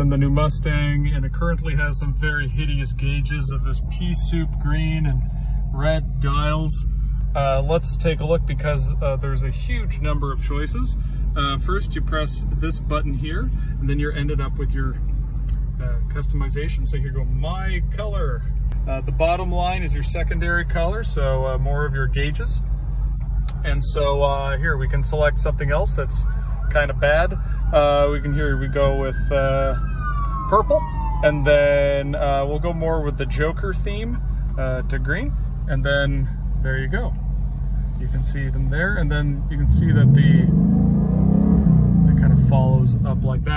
in the new Mustang, and it currently has some very hideous gauges of this pea soup green and red dials. Uh, let's take a look because uh, there's a huge number of choices. Uh, first, you press this button here, and then you're ended up with your uh, customization. So you go my color. Uh, the bottom line is your secondary color, so uh, more of your gauges. And so here we can select something else that's kind of bad. Uh, we can hear we go with uh, purple, and then uh, we'll go more with the Joker theme uh, to green, and then there you go. You can see them there, and then you can see that the it kind of follows up like that.